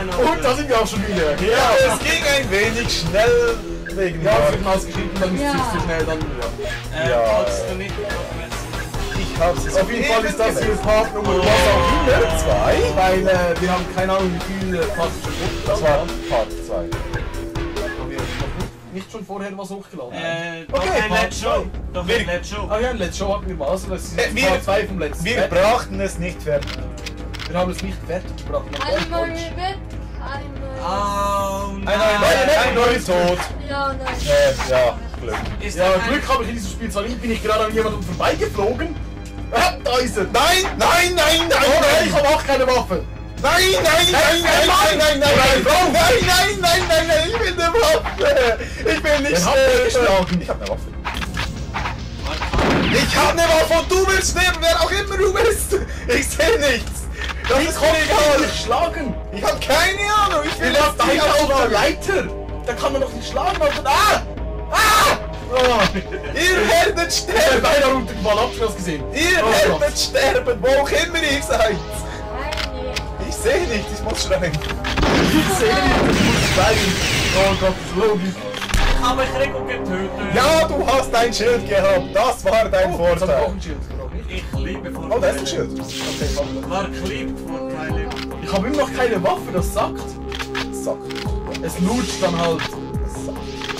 Und da sind wir auch schon wieder. Ja, es ging ein wenig schnell wegen Ja, für den ausgeschrieben, dann ist es zu schnell dann. Ja. Äh, Ja. kannst du nicht Ich hab's jetzt Auf jeden Fall ist das hier Part Nummer was auch immer. gesehen. Zwei. Weil äh, wir haben keine Ahnung, wie viele praktische Punkte Das war Part 2. Haben wir nicht schon vorher was hochgeladen? Äh, doch Okay, ein Let's Show. Doch Wir- ein Let's Show. Ah ja, ein Let's Show hatten wir mal. Also das ist Äh, Part 2 vom letzten. Wir Äh, brachten es nicht fertig. Wir haben es nicht fertig gebracht. Einmal weg, einmal. Oh Ein nein. neuer, ein neuer Tod. Ja, nein. Äh, ja, Glück. Ist Ja, Glück habe ich in diesem Spiel zwar nicht, bin ich gerade an jemandem vorbeigeflogen. Ah, da ist er. Nein, nein, nein, nein, Oh nein, ich nein. habe auch keine Waffe. Nein, nein, nein, nein, nein, nein, nein, nein, nein, nein, nein, nein, nein, ich will eine Waffe. Ich will nicht sterben. Ich hab eine Waffe. Ich hab eine Waffe und du willst sterben, wer auch immer du bist. Ich sehe nichts. Das ist mir ich schlagen? Ich hab keine Ahnung. Ich will das Ding auf der. Leiter. Da kann man doch nicht schlagen. Mann. Ah! Ah! Oh. Ihr werdet sterben. Beiner runtergefallen, habt ihr das gesehen? Ihr Oh Gott. werdet sterben, wo auch immer ihr seid. Ich sehe nicht, ich muss schreien. Ich sehe nicht, du musst schreien. Oh Gott, das ist logisch. Ich Rico getötet. Ja, du hast ein Schild gehabt. Das war dein Oh, das hat auch Vorteil. ein Schild. Nicht. Ich liebe vor Oh, da ist ein Schild. Okay, komm. War geliebt vor Teile. Ich habe immer noch keine Waffe, das sagt. Sack. Es lutscht dann halt.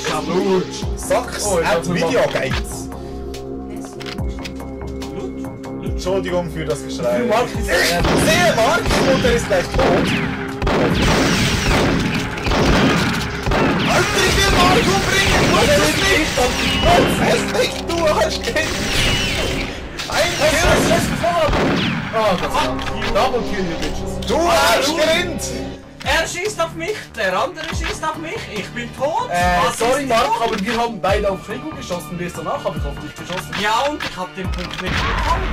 Schablut. Sacks Oh, ich at hab's Video Games. Entschuldigung für das Geschrei. Für Mark ist Ich ehrlich. sehe Mark und er ist gleich tot. Alter, ich will Mark umbringen! Du Also, es nicht! Du es nicht! Du Arschkind! Ein Kill! Ah, das war's. Double kill, you bitches. Du Arschkind! Er schießt auf mich, der andere schießt auf mich. Ich bin tot. Äh, Was sorry ist Mark, tot? aber wir haben beide auf Rico geschossen. Ist danach? Habe ich auf dich geschossen? Ja, und ich hab den Punkt nicht bekommen.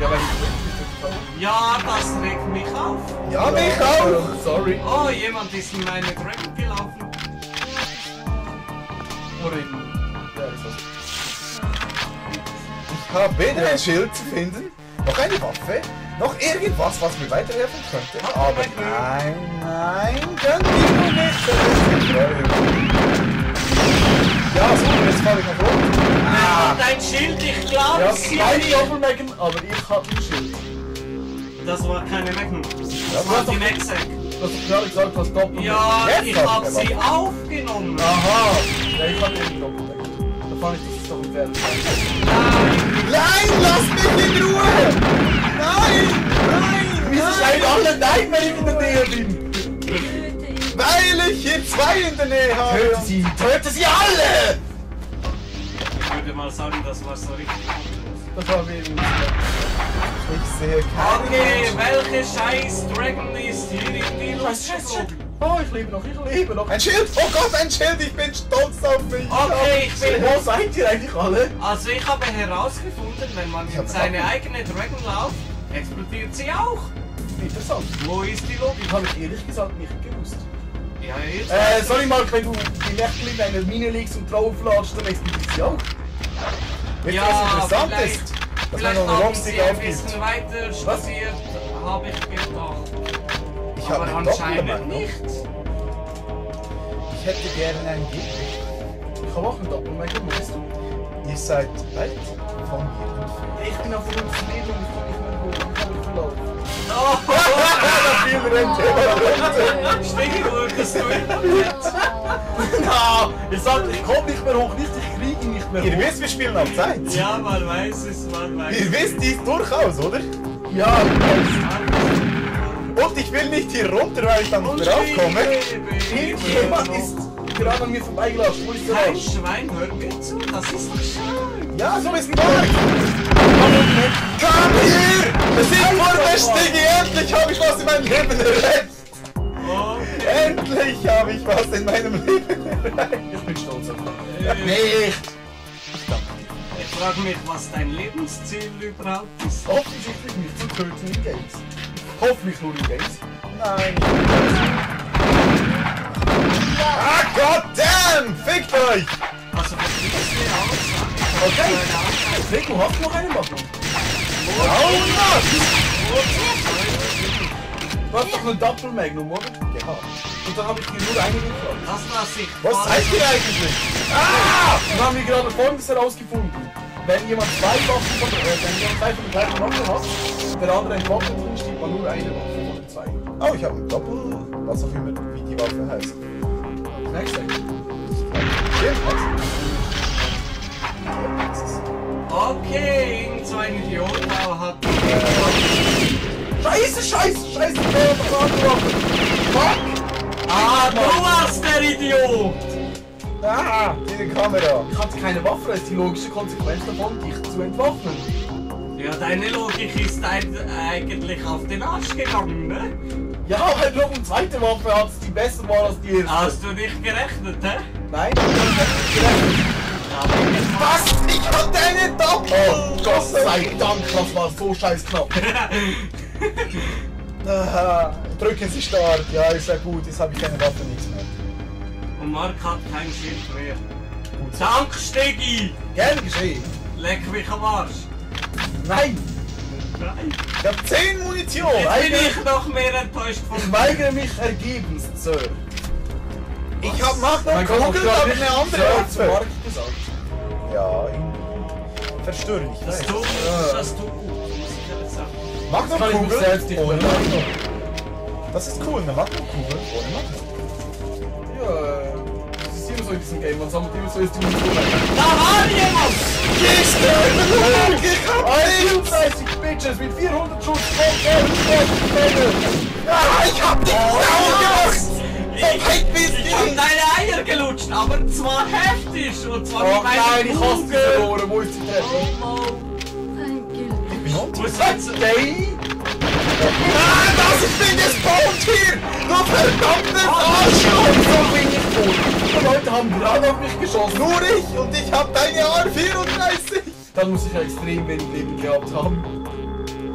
Ja, weil ich Ja, das regt mich auf. Ja, mich auch! Sorry. Oh, jemand ist in meine Dragon gelaufen. Oder in... habe weder ein Schild zu finden, noch eine Waffe, noch irgendwas, was mir weiterhelfen könnte. Aber nein, nein, gönn dich nur nicht, das ist die Freude. Ja, so, jetzt falle ich nach unten. Ah, dein Schild, ich glaube, Ja, sie zwei Doppelmecken, aber ich hab ein Schild. Das war keine Magnum. Das war die Nexec. Du hast gerade gesagt, hast Doppelmecken. Ja, ich hab hab ich sie aufgenommen. Aha. Ja, ich hab eben Doppelmecken. Da fand ich, das ist doch ein Pferd. Nein, Nein, lass mich in Ruhe! Nein, nein, Wieso schreien nein! alle Nein, wenn ich in der Nähe bin? Weil ich hier zwei in der Nähe habe! Töte sie! Töte sie alle! ich würde mal sagen, das war so richtig. Das war wegen... Ich sehe keine Okay, welche scheiß Dragon ist hier in die scheiße. geflogen? Oh, ich lebe noch, ich lebe noch. Ein Schild! Oh Gott, ein Schild! Ich bin stolz auf mich! Okay, ich bin... Wo seid ihr eigentlich alle? Also ich habe herausgefunden, wenn man in seine eigene Dragon lauft, explodiert sie auch. Interessant. Wo ist die Logik? Habe ich ehrlich gesagt nicht gewusst. Ja, jetzt. Äh, sorry Mark, wenn du die Nächte in einer Mine liegst und draufladest, dann explodiert sie auch. Ihr, ja, was interessant vielleicht, ist? Dass man vielleicht noch einen haben Rockstick sie ein aufgibt. bisschen weiter studiert, habe ich gedacht. Ich habe Aber einen anscheinend nicht. Ich hätte gerne einen Gegner. Ich habe auch einen Doppelmecker, wo bist du? Ihr seid weit von hier entfernt. Ich bin auf uns Leben und ich komme nicht mehr hoch. Ich habe verlaufen. Oh, Da fiel rennt jemand runter. Sticky würdest du Na, ich sag, ich komme nicht mehr hoch, nicht, ich kriege ihn nicht mehr Ihr hoch. wisst, wir spielen auf Zeit. Ja, man weiß es, man weiß Ihr wisst dies durchaus, oder? Ja, ich weiß. Und ich will nicht hier runter, weil ich dann nicht mehr aufkomme. Irgendjemand ist gerade an mir vorbeigelaufen. Wo ist der Kein? Schwein, hör mir zu, das ist doch schön. Ja, so ist Mark. Komm hier! Es ist vor der Stiege. Endlich habe ich was in meinem Leben erreicht. Endlich habe ich was in meinem Leben erreicht. Ich bin stolz auf dich. Nicht! Ich frage mich, was dein Lebensziel überhaupt ist. Offensichtlich mich zu töten in Games. Hoffentlich nur in Games. Nein. Ah, goddamn! Fickt euch! Also, was ist mir aus? Okay. Rico, hast du noch eine Magnum? Oh, Du hast doch eine Doppelmagnum, oder? Und dann habe ich dir nur eine geklaut. Das lasse ich. Was seid ihr eigentlich? Ah! Dann haben wir gerade folgendes herausgefunden. Wenn jemand zwei Waffen von der, äh, wenn jemand zwei von der gleichen Waffe hat, und der andere ein Waffen drin steht, man nur eine Waffe von den zwei. Oh, ich habe ein Doppel... Was auch immer, wie die Waffe heißt. Stimmt, was? Okay, irgend so ein Idiot hat. Scheiße, scheiße, scheiße. Fuck! Ah, du warst der Idiot! Ah, diese Kamera. Ich hatte keine Waffe, das ist die logische Konsequenz davon, dich zu entwaffnen. Ja, deine Logik ist eigentlich auf den Arsch gegangen, ne? Ja, weil du eine zweite Waffe hast, die besser war als die erste. Hast du nicht gerechnet, hä? Nein, ich hab nicht gerechnet. Was? Ich hatte eine Doppel! Oh Gott sei Dank, das war so scheiß knapp. Drücken Sie Start. Ja, ist ja gut. Jetzt habe ich keine Waffe, nichts mehr. Und Mark hat kein Schild mehr. Dank, Stegi! Gern geschehen. Leck mich am Arsch. Nein, Nein. Ich habe 10 Munition! Jetzt bin ich noch mehr enttäuscht ich von weigere mich ergebens, Sir. Ich hab Macht und Mein Gott, Kugel, aber eine andere Waffe. Mark gesagt. Ja. Verstörend. Ich Das tut, das tut nicht ohne Magnum. Das ist cool, eine Magnum-Kugel ohne Magnum. Ja, äh, das ist immer so in diesem Game, man sammelt immer so ist die Munition. Da war jemand! Ich hab nichts! 31 Bitches mit 400 Schuss von Geld, Ah, ich hab nichts gemacht! Verpackt bist Ich hab du! deine Eier gelutscht, aber zwar heftig und zwar Oh mit meiner nein, ich hasse sie verloren, wo ist die Treppe? Oh, ein Gay? Ah, das ist bin gespawnt hier! Du verdammtes Arschloch! So bin ich tot. Die Leute haben gerade auf mich geschossen. Nur ich und ich hab deine R34! Dann muss ich ja extrem wenig Leben gehabt haben.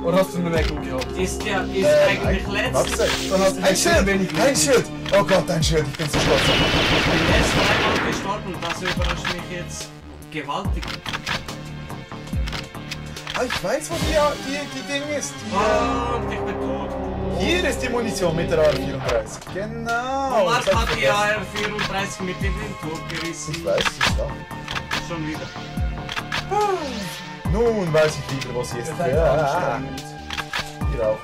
Oder hast du eine Meckung gehabt? Ist ja, ist Äh, eigentlich ein- letzt. Warte, Dann hast du Ein Schild! wenig Ein. Schild! Oh Gott, ein Schild, ich bin so stolz. Ich bin erst dreimal gestorben, das überrascht mich jetzt gewaltig. Ah, ich weiß, wo die, die, die Ding ist. Die, Und ich bin tot. Hier ist die Munition mit der AR-34. Genau. Und Mark hab hat ich die vergessen. AR-34 mit in den Tod gerissen. Ich weiß, ist da. Schon wieder. Nun weiß ich wieder, wo sie ist. Ja, anstrengend. hier auch.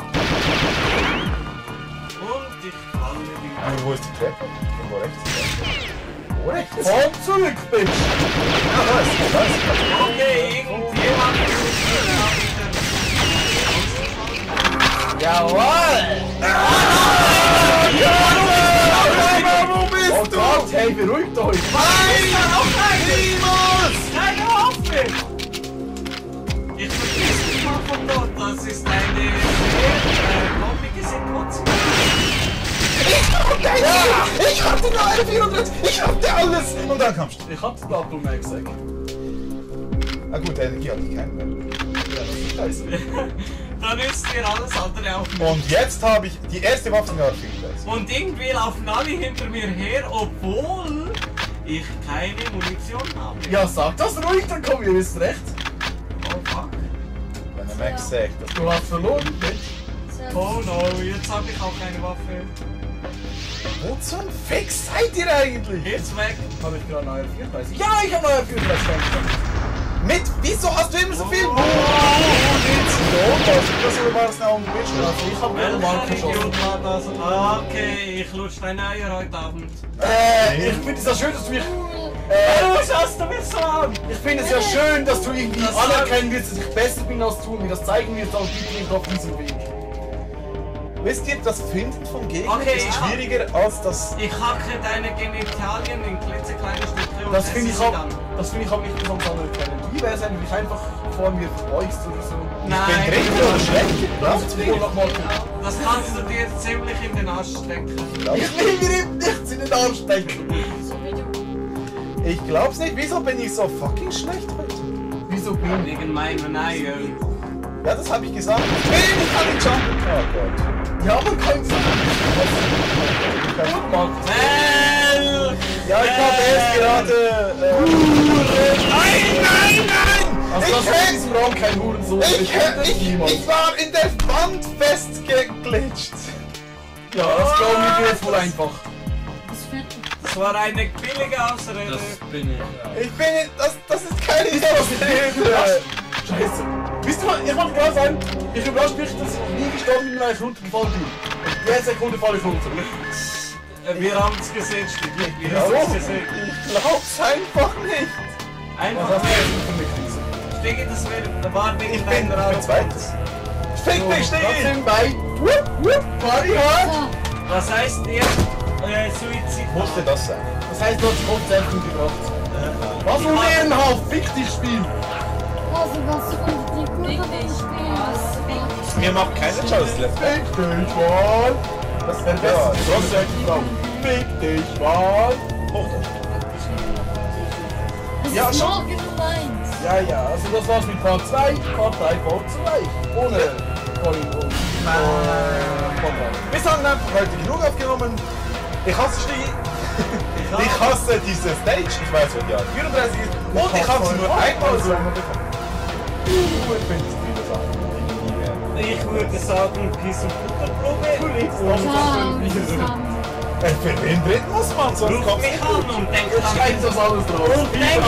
Und ich falle wieder. Ah, wo ist die Treppe? Irgendwo rechts. Rechts? Komm zurück, Bitch! Ah, ist, da ist. Okay, irgendjemand Jawohl! Wo bist Oh du? Gott, hey, beruhigt euch! Nein! Niemals! Keine Waffe! Ich vergiss mich mal von dort, das ist eine sehr äh, bombige Situation. Ja, ich hatte eine AR-34! Ich hatte alles! Und dann kamst du. Ich hab das Blatt um gesagt. Ah gut, Energie hatte ich keinen mehr. Ja, das ist scheiße. Dann ist dir alles andere auch nicht. Und jetzt habe ich die erste Waffe in AR-34. Und irgendwie laufen alle hinter mir her, obwohl ich keine Munition habe. Ja, sag das ruhig, dann kommen wir erst recht. Oh fuck. Wenn der Max sagt, dass Du hast verloren, Bitch. Oh no, jetzt habe ich auch keine Waffe. Wo zum Fick seid ihr eigentlich? Jetzt weg. Habe ich gerade eine 34? Ja, ich habe eine 34 Mit, wieso hast du immer so viel? Oh. Oh, geht's los? Das war es noch ein bisschen. Also ich habe gerade mal geschossen. das? Okay, ich lutsch deine Eier heute Abend. Äh, ich finde es ja schön, dass du mich... Äh, Warum schaust du mich so an? ich finde es ja schön, dass du irgendwie Das anerkennen willst, dass ich besser bin als du und mir das zeigen aber bitte nicht auf diesem Weg. Wisst ihr, das Finden von Gegnern Okay, ist ja. schwieriger als das. Ich hacke deine Genitalien in klitzekleine Stücke und Das finde ich auch, dann. das finde ich auch nicht besonders anerkennen. Wie wäre es, wenn du dich einfach vor mir verbeugst oder so? Nein, Ich bin dritter oder schlechter. Lass es wohl noch mal. das kannst du dir ziemlich in den Arsch stecken. Ich will mir eben nichts in den Arsch stecken. Ich glaub's nicht. Wieso bin ich so fucking schlecht heute? Wieso bin ich? Wegen meinen Eiern. Ja, das habe ich gesagt. Ich bin nicht an den Jump. Oh Gott. Ja, man kann es Ich hab- Gut, Marc. Well, Ja, ich habe erst gerade. Äh, nein, nein, nein! Also, ich, ist in diesem Raum kein Hurensohn. ich, ich, ich, ich war in der Wand festgeglitscht. Ja, das glaube ich jetzt wohl einfach. Das war eine billige Ausrede. Das bin ich. Ja. Ich bin nicht, das, das ist keine Ausrede. Scheiße. Wisst ihr was, ich wollte klar sein, ich überrasche mich, dass ich nie gestorben bin, wenn ich runtergefallen bin. Und jede Sekunde falle ich runter. Äh, Wir haben es gesehen, Stigi. Wir haben es gesehen. Ich glaub's einfach nicht. Einfach nicht. für mich? Stigi, das wäre, war wegen Ich bin, deiner ich bin zweites. Fick Das Stigi! sind bei Wupp, Wupp, Party hard. Was heißt ihr? Äh, Suizid. Musste das sein? Das heißt, du hast Kopf selbst umgebracht. Was für ein Ehrenhaft, fick dich Spiel. also was und die? Mir macht keine Chance. Fick dich, Mann. Das ist der Ja, beste so Geschoss der Frau. Fick dich, Mann. Es Ja, ist schon. Ja, ja, also das war's mit Part 2, Part 3, Part 2. Ohne Colin und äh. Wir sagen einfach heute genug aufgenommen. Ich hasse Stigi. Ich hasse diese Stage. Ich weiß, was die 34 ist. Und ich habe sie nur einmal so bekommen. Ich würde sagen, Piece of Butterprobe. Äh, Für wen drin muss man? Sonst Ruf kommt's mich an und denk Jetzt schneiden an das alles drauf. und denk,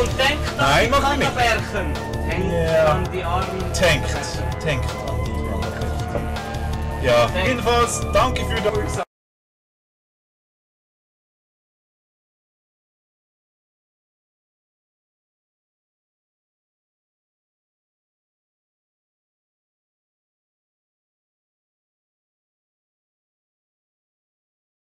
und denk an Nein, die mach ich nicht. Kanneberchen. Denk Ja. an die armen Tankt. Tankt an die Wanderkräfte. Ja, jedenfalls, danke für das.